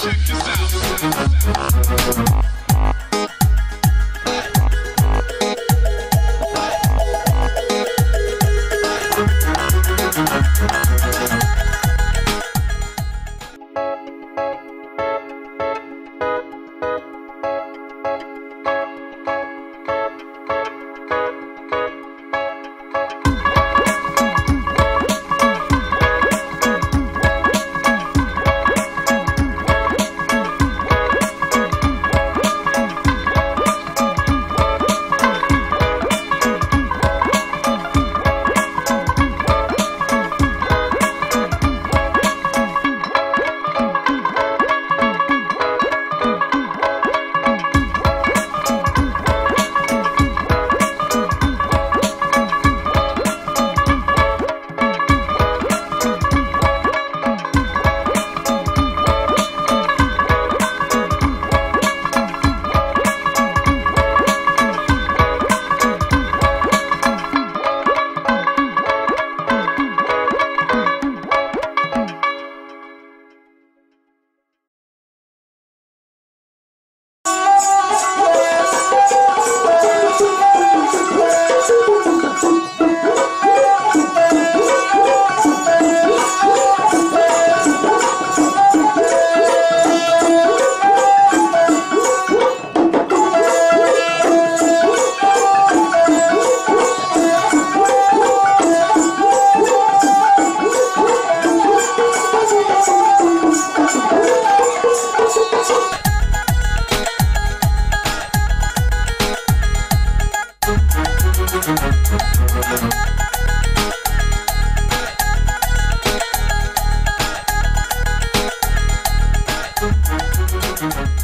Check this out.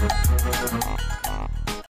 you